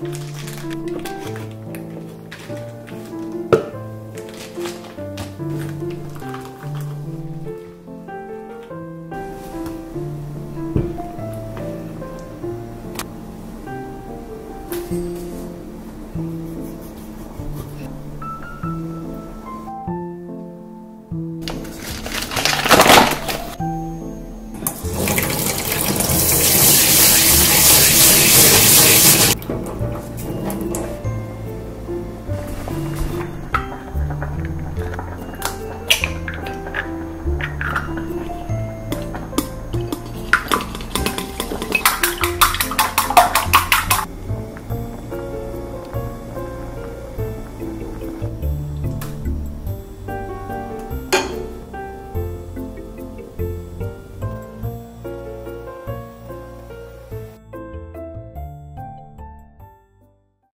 Takk.